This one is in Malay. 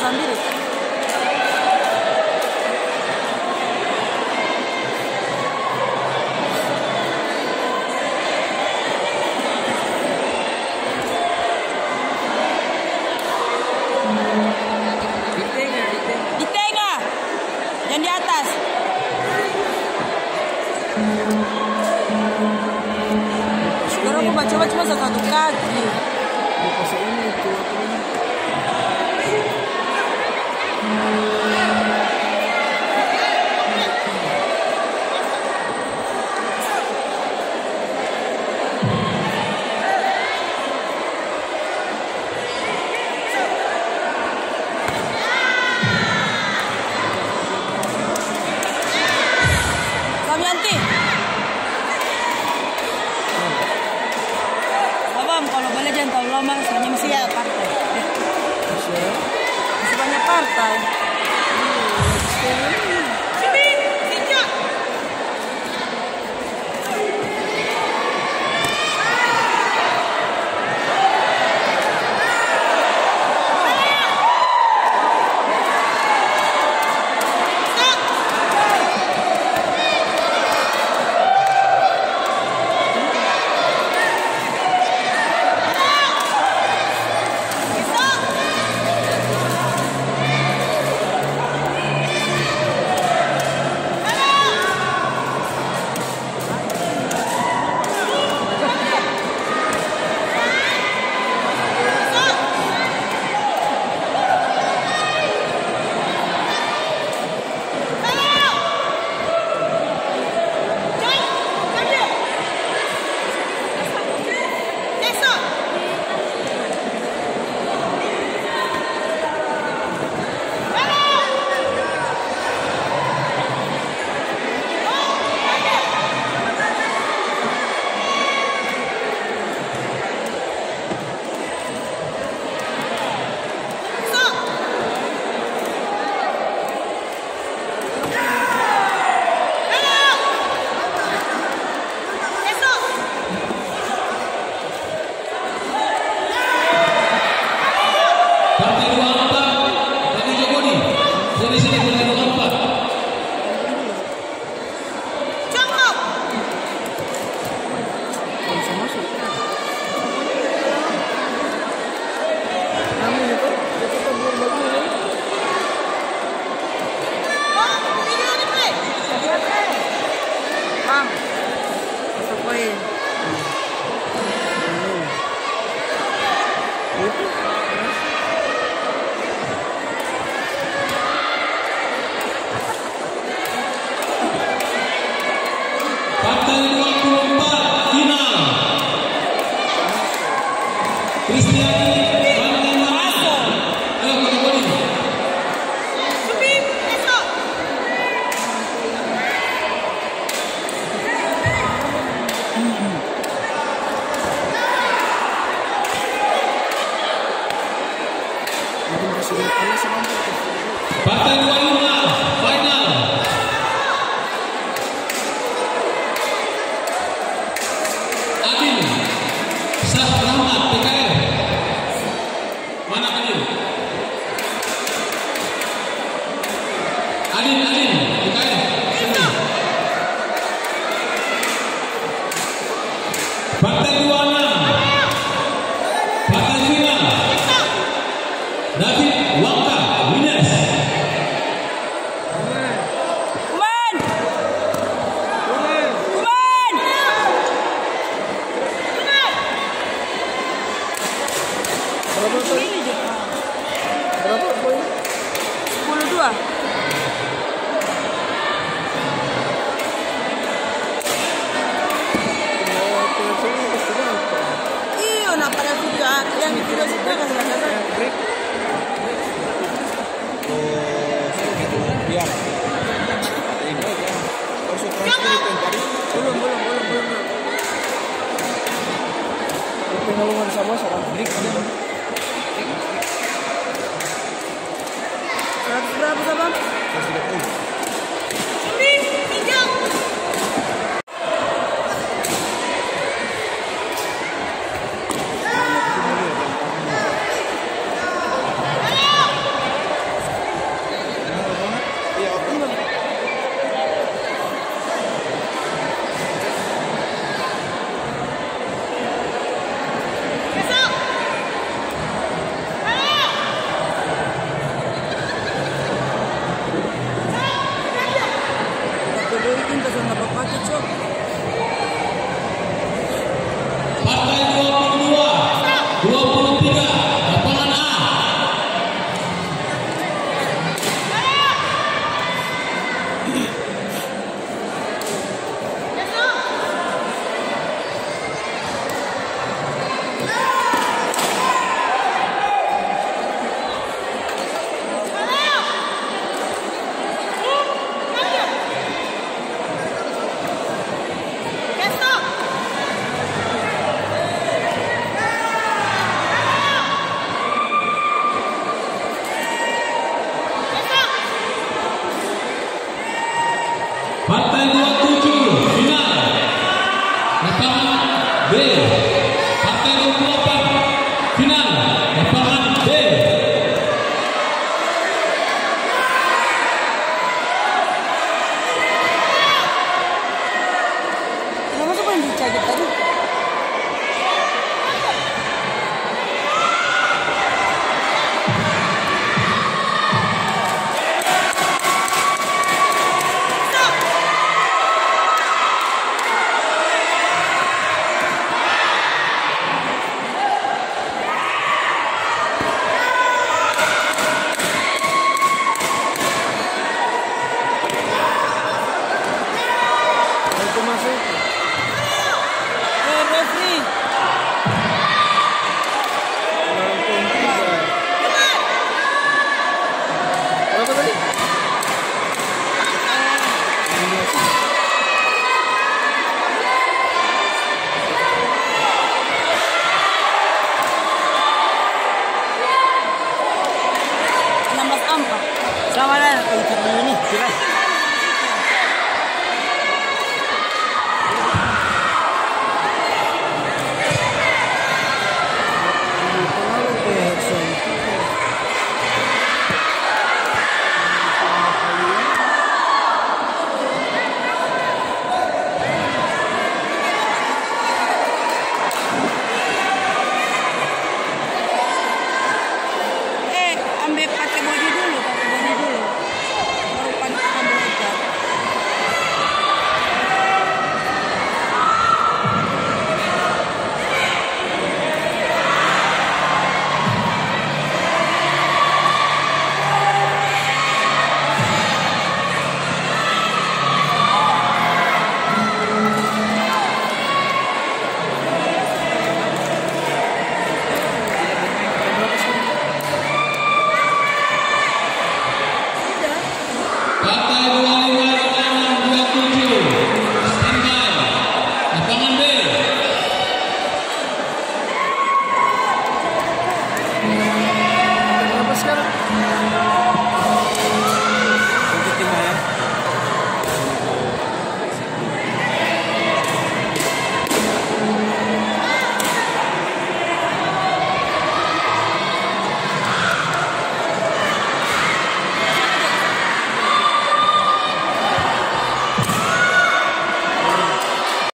di tengah, di tengah, kazan biri. Coba-coba satu kaki. Ini pasal ini itu. mamá se bañó en silla de aparte. ¿Qué? ¿Qué tulungan sa mga sarang brick dyan. Sarap, sarap, sarap. Tadi. 起来